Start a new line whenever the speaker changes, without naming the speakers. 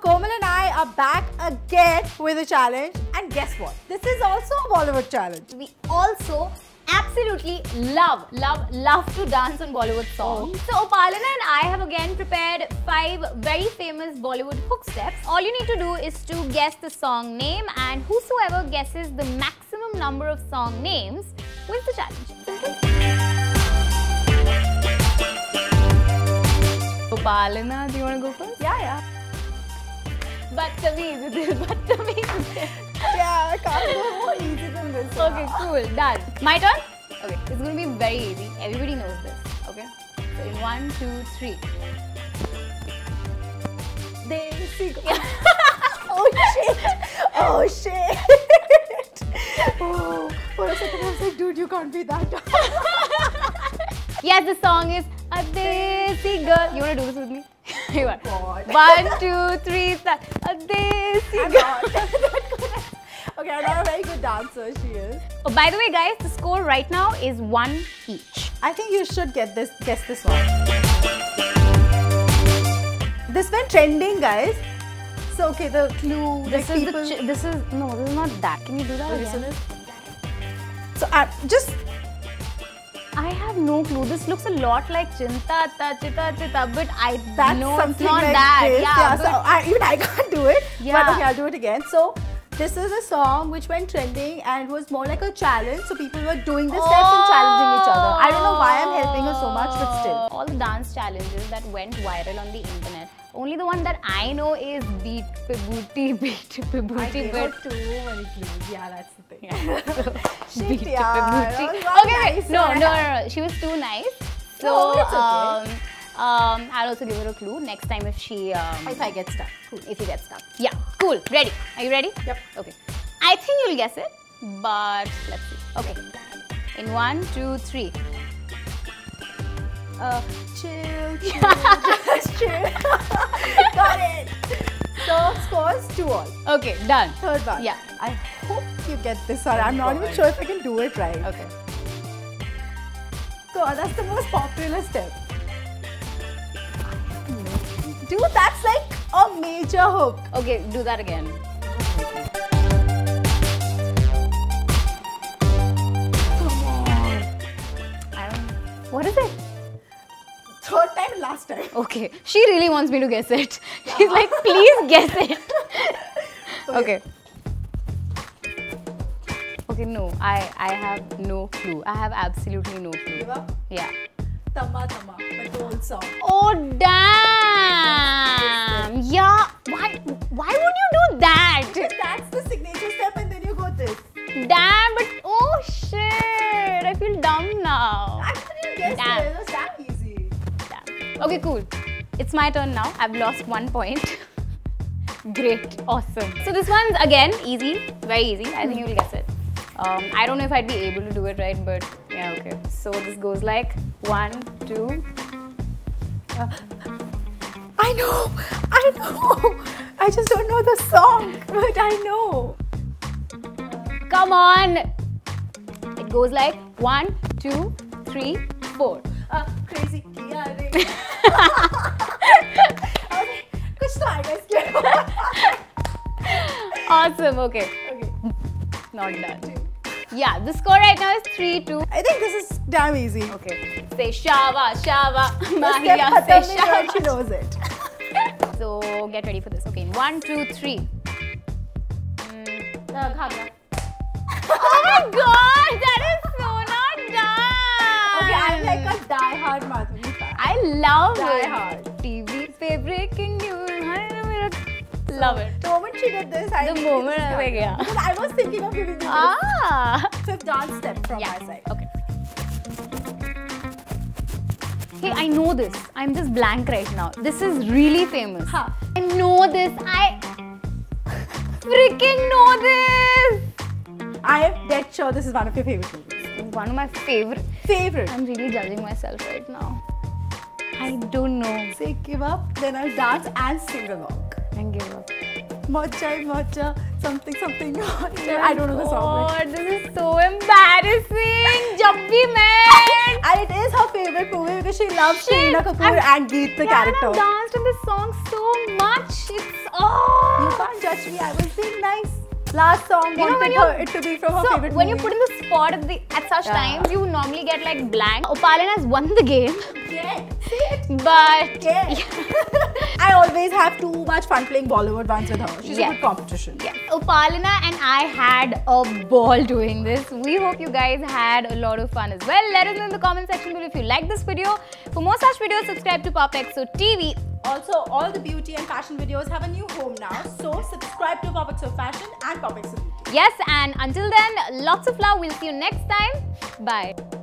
Komal and I are back again with a challenge. And guess what? This is also a Bollywood challenge.
We also absolutely love, love, love to dance on Bollywood songs.
Oh.
So Upalina and I have again prepared five very famous Bollywood hook steps. All you need to do is to guess the song name and whosoever guesses the maximum number of song names wins the challenge. Simple. Upalina, do you want to go first?
Yeah, yeah.
Badtameez, this is Badtameez.
Yeah, I can't go more easy than this.
Okay, cool, done. My turn? Okay, it's gonna be very easy. Everybody knows this. Okay? So in one, two, three.
Desi oh shit! Oh shit! oh, for a second I was like, dude, you can't be that.
Yes, the song is A Desi Girl. You wanna do this with me? Here you.
God.
One, two, three, start. Desi
I'm not. okay, I'm not a very good dancer, she is.
Oh, by the way, guys, the score right now is one each.
I think you should get this, guess this one. This went trending, guys. So, okay, the clue,
This
like
is
people...
the. Ch- this is no. This is not that. Can you do that again?
So, uh, just
I have no clue. This looks a lot like Chinta Ta Chita Chita, but I
that's
know it's
something
not
like
that.
this.
Yeah,
so I, even I can't do it. But
Yeah.
okay, I'll do it again. So this is a song which went trending and was more like a challenge. So people were doing the steps and challenging each other. I don't know why I'm helping her so much, but still.
All the dance challenges that went viral on the internet. Only the one that I know is Beat Pe Booty, Beat
I
Booty, but
too many clues. Yeah, that's the thing.
Shit,
Shit,
Beat
yeah.
Okay,
nice,
No,
I
no, no, no. She was too nice. So,
No, it's okay.
um, um, I'll also give her a clue next time if she, um,
If I get stuck. Cool.
if you get stuck. Yeah, cool. Ready? Are you ready?
Yep.
Okay. I think you'll guess it, but let's see. Okay. In one, two, three.
Uh, chill, chill, just. Got it. So scores two all.
Okay, done.
Third one.
Yeah.
I hope you get this one. I'm not even sure if I can do it right.
Okay.
God, that's the most popular step. Hmm. Dude, that's like a major hook.
Okay, do that again.
Come on.
I don't. What is it?
Third time, last time.
Okay, she really wants me to guess it. She's like, please guess it. okay. Okay, no, I I have no clue. I have absolutely no clue.
Give up.
Yeah.
Tama Tama, but the old song.
Oh damn! Yeah. Why? Why would you do that?
That's the signature step, and then you go this.
Damn! Okay, cool. It's my turn now. I've lost one point. Great, awesome. So this one's again easy, very easy. I think you'll guess it. Um, I don't know if I'd be able to do it right, but yeah, okay. So this goes like one, two.
Uh, I know, I know. I just don't know the song, but I know.
Come on. It goes like one, two, three, four.
Uh, crazy. okay, कुछ तो आएगा इसके.
Awesome. Okay,
okay.
not done. Yeah, the score right now is three, two.
I think this is damn easy.
Okay. Say Shava, Shava,
The step
Mahiya,
खत्म
say
नहीं हुआ, she
Shava.
knows it.
So get ready for this. Okay, in one, two, three. Mm, uh, Ghagra. oh my god, that is so not done.
Okay, I'm like a die-hard Madhuri fan.
I love
Die
it.
hard.
TV पे breaking news. Love it.
The moment she did this, I
The moment I was like, yeah.
Because I was thinking of giving you this
Ah.
fifth dance step from
Yeah.
my side.
Okay. Hey, I know this. I'm just blank right now. This is really famous.
Huh.
I know this. I freaking know this.
I am dead sure this is one of your favorite movies.
One of my favorite.
Favorite.
I'm really judging myself right now. I don't know.
Say give up, then I'll dance and sing along.
And give up.
Mocha mocha, something something. Oh I don't know the song.
God, this is so embarrassing. Bhi main.
And it is her favorite movie because she loves
Shit.
Kareena Kapoor and Geet the
Yeah, and
character.
I've danced in this song so much. It's oh.
You
oh.
can't judge me. I was being nice. Last song
You know
wanted
when
her,
you're-
it to be from her
So
favorite
when
movie.
you're put in the spot at the at such
Yeah.
times, you normally get like blank. Upalina has won the game,
it.
but
Yeah. I always have too much fun playing Bollywood ones with her. She's
Yeah.
a good competition.
Yeah. Upalina and I had a ball doing this. We hope you guys had a lot of fun as well. Let us know in the comment section below if you like this video. For more such videos, subscribe to PopXO TV.
Also, all the beauty and fashion videos have a new home now. So subscribe to POPxo Fashion and POPxo Beauty.
Yes, and until then, lots of love. We'll see you next time. Bye.